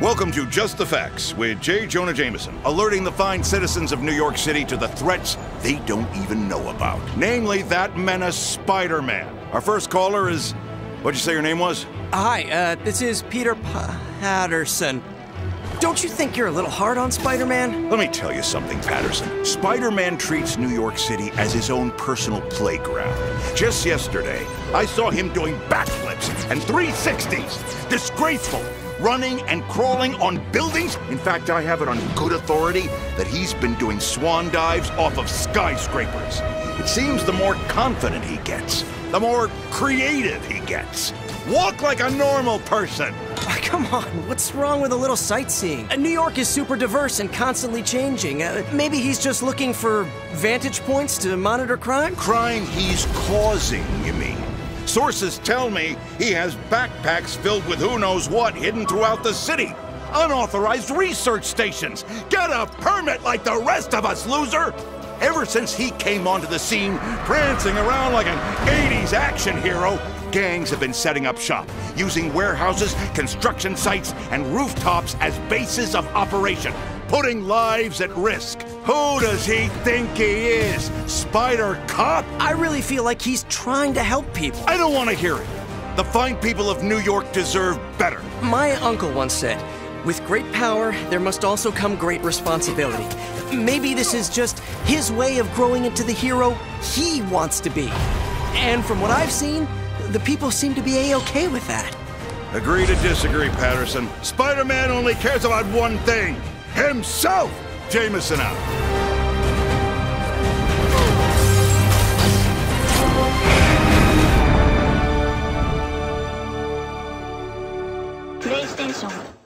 Welcome to Just the Facts with J. Jonah Jameson, alerting the fine citizens of New York City to the threats they don't even know about. Namely, that menace, Spider Man. Our first caller is. What'd you say your name was? Hi, uh, this is Peter Patterson. Don't you think you're a little hard on Spider Man? Let me tell you something, Patterson. Spider Man treats New York City as his own personal playground. Just yesterday, I saw him doing backflips and 360s. Disgraceful running and crawling on buildings. In fact, I have it on good authority that he's been doing swan dives off of skyscrapers. It seems the more confident he gets, the more creative he gets. Walk like a normal person. Oh, come on, what's wrong with a little sightseeing? Uh, New York is super diverse and constantly changing. Uh, maybe he's just looking for vantage points to monitor crime? Crime he's causing, you mean? Sources tell me he has backpacks filled with who knows what hidden throughout the city. Unauthorized research stations. Get a permit like the rest of us, loser! Ever since he came onto the scene, prancing around like an 80s action hero, gangs have been setting up shop, using warehouses, construction sites, and rooftops as bases of operation, putting lives at risk. Who does he think he is? Spider Cop? I really feel like he's trying to help people. I don't want to hear it. The fine people of New York deserve better. My uncle once said, with great power, there must also come great responsibility. Maybe this is just his way of growing into the hero he wants to be. And from what I've seen, the people seem to be A-okay with that. Agree to disagree, Patterson. Spider-Man only cares about one thing. Himself! Jameson out. PlayStation